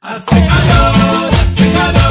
Hace calor, hace calor,